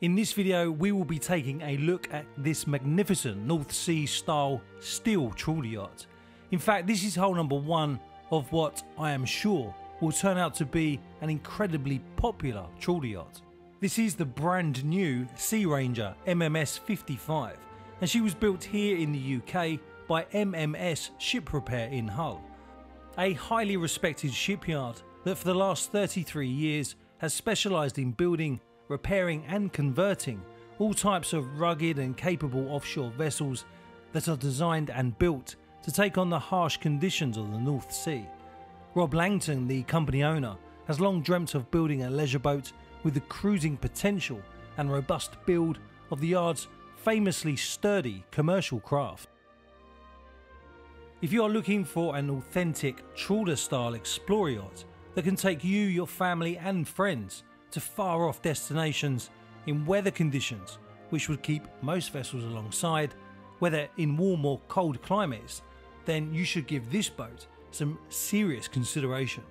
In this video, we will be taking a look at this magnificent North Sea style steel trawler yacht. In fact, this is hull number one of what I am sure will turn out to be an incredibly popular trawler yacht. This is the brand new Sea Ranger MMS 55 and she was built here in the UK by MMS Ship Repair in Hull, a highly respected shipyard that for the last 33 years has specialised in building, repairing and converting all types of rugged and capable offshore vessels that are designed and built to take on the harsh conditions of the North Sea. Rob Langton, the company owner, has long dreamt of building a leisure boat with the cruising potential and robust build of the yard's famously sturdy commercial craft. If you are looking for an authentic trawler style explorer yacht that can take you, your family, and friends to far off destinations in weather conditions which would keep most vessels alongside, whether in warm or cold climates, then you should give this boat some serious consideration.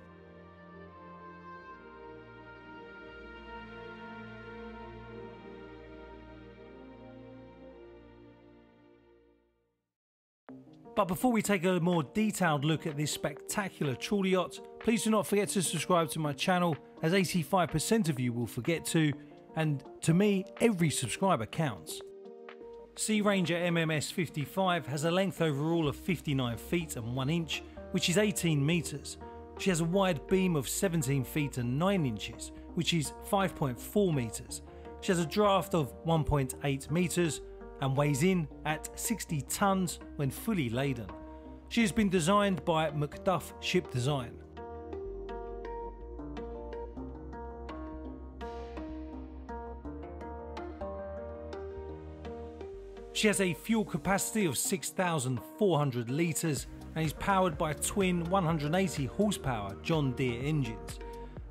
But before we take a more detailed look at this spectacular trawler yacht, please do not forget to subscribe to my channel as 85% of you will forget to, and to me, every subscriber counts. Sea Ranger MMS 55 has a length overall of 59 feet and 1 inch, which is 18 metres. She has a wide beam of 17 feet and 9 inches, which is 5.4 metres. She has a draft of 1.8 metres and weighs in at 60 tonnes when fully laden. She has been designed by Macduff Ship Design. She has a fuel capacity of 6,400 litres and is powered by twin 180 horsepower John Deere engines.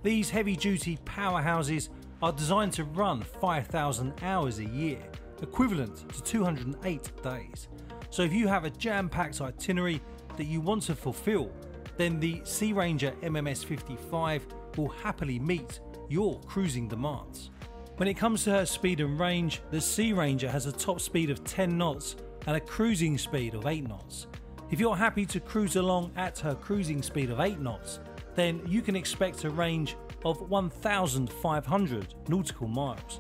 These heavy duty powerhouses are designed to run 5,000 hours a year equivalent to 208 days. So if you have a jam-packed itinerary that you want to fulfill, then the Sea Ranger MMS 55 will happily meet your cruising demands. When it comes to her speed and range, the Sea Ranger has a top speed of 10 knots and a cruising speed of 8 knots. If you're happy to cruise along at her cruising speed of 8 knots, then you can expect a range of 1,500 nautical miles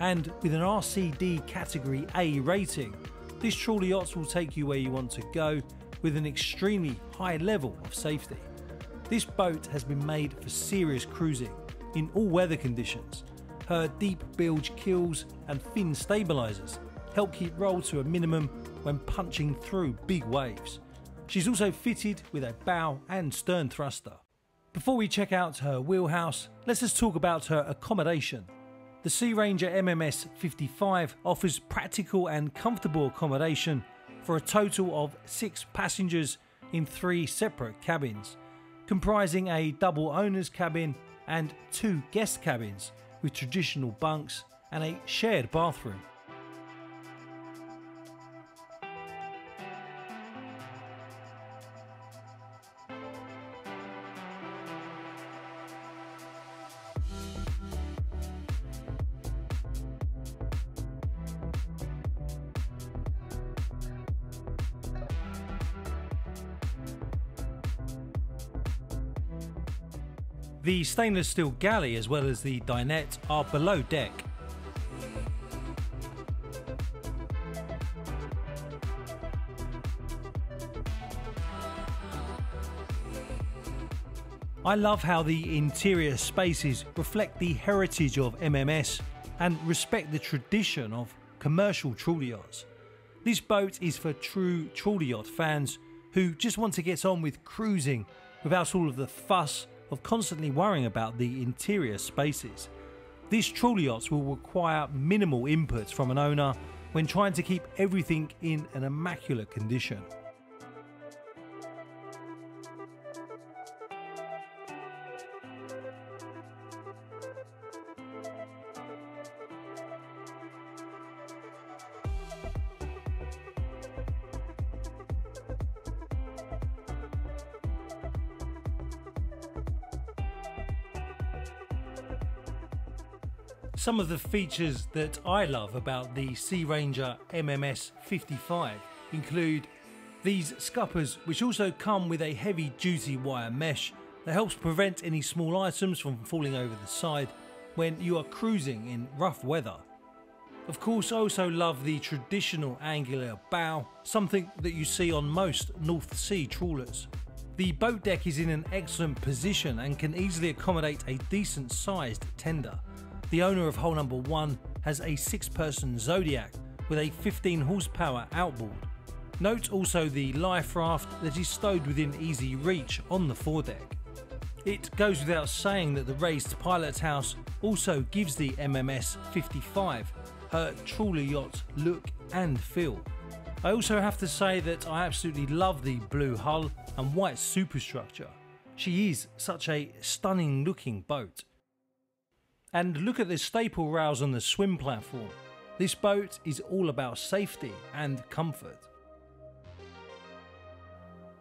and with an RCD Category A rating, this trawler yacht will take you where you want to go with an extremely high level of safety. This boat has been made for serious cruising in all weather conditions. Her deep bilge keels and fin stabilisers help keep roll to a minimum when punching through big waves. She's also fitted with a bow and stern thruster. Before we check out her wheelhouse, let's just talk about her accommodation. The Sea Ranger MMS 55 offers practical and comfortable accommodation for a total of six passengers in three separate cabins, comprising a double owner's cabin and two guest cabins with traditional bunks and a shared bathroom. The stainless steel galley as well as the dinette are below deck. I love how the interior spaces reflect the heritage of MMS and respect the tradition of commercial trawler yachts. This boat is for true trawler yacht fans who just want to get on with cruising without all of the fuss of constantly worrying about the interior spaces. These yachts will require minimal inputs from an owner when trying to keep everything in an immaculate condition. Some of the features that I love about the Sea Ranger MMS 55 include these scuppers which also come with a heavy duty wire mesh that helps prevent any small items from falling over the side when you are cruising in rough weather. Of course I also love the traditional angular bow, something that you see on most North Sea trawlers. The boat deck is in an excellent position and can easily accommodate a decent sized tender. The owner of hull number 1 has a 6 person Zodiac with a 15 horsepower outboard. Note also the life raft that is stowed within easy reach on the foredeck. It goes without saying that the raised pilot's house also gives the MMS 55 her trawler yacht look and feel. I also have to say that I absolutely love the blue hull and white superstructure. She is such a stunning looking boat. And look at the staple rails on the swim platform. This boat is all about safety and comfort.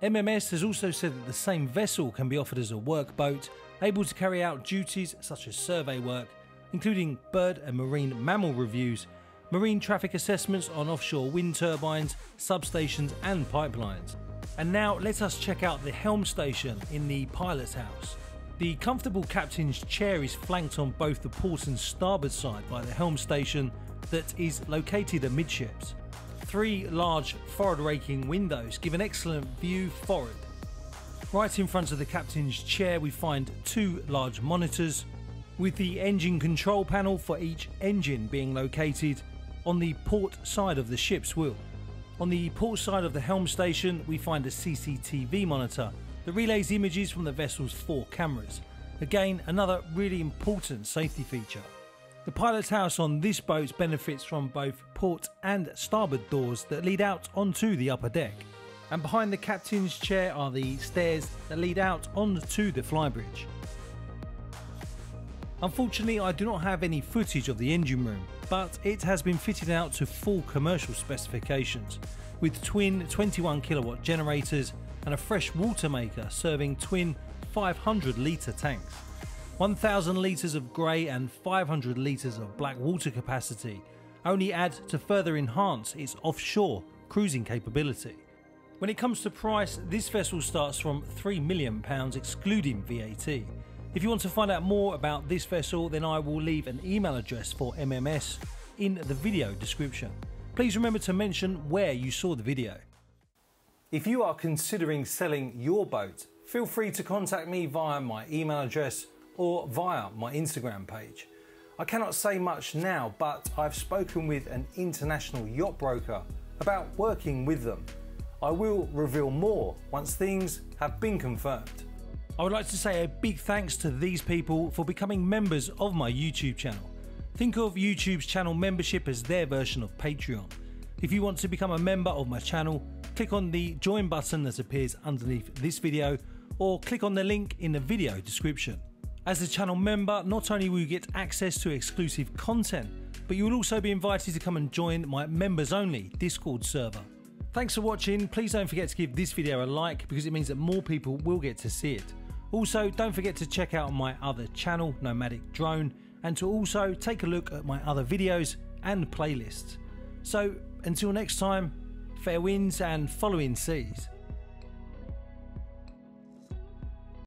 MMS has also said that the same vessel can be offered as a workboat, able to carry out duties such as survey work, including bird and marine mammal reviews, marine traffic assessments on offshore wind turbines, substations, and pipelines. And now let us check out the helm station in the pilot's house. The comfortable captain's chair is flanked on both the port and starboard side by the helm station that is located amidships. Three large forward raking windows give an excellent view forward. Right in front of the captain's chair we find two large monitors with the engine control panel for each engine being located on the port side of the ship's wheel. On the port side of the helm station we find a CCTV monitor that relays images from the vessel's four cameras. Again, another really important safety feature. The pilot's house on this boat benefits from both port and starboard doors that lead out onto the upper deck. And behind the captain's chair are the stairs that lead out onto the flybridge. Unfortunately, I do not have any footage of the engine room, but it has been fitted out to full commercial specifications, with twin 21 kilowatt generators and a fresh water maker serving twin 500 litre tanks. 1000 litres of grey and 500 litres of black water capacity only add to further enhance its offshore cruising capability. When it comes to price, this vessel starts from £3 million excluding VAT. If you want to find out more about this vessel, then I will leave an email address for MMS in the video description. Please remember to mention where you saw the video. If you are considering selling your boat, feel free to contact me via my email address or via my Instagram page. I cannot say much now, but I've spoken with an international yacht broker about working with them. I will reveal more once things have been confirmed. I would like to say a big thanks to these people for becoming members of my YouTube channel. Think of YouTube's channel membership as their version of Patreon. If you want to become a member of my channel, click on the join button that appears underneath this video or click on the link in the video description. As a channel member, not only will you get access to exclusive content, but you will also be invited to come and join my members only Discord server. Thanks for watching, please don't forget to give this video a like because it means that more people will get to see it. Also, don't forget to check out my other channel, Nomadic Drone, and to also take a look at my other videos and playlists. So, until next time, fair winds and following seas.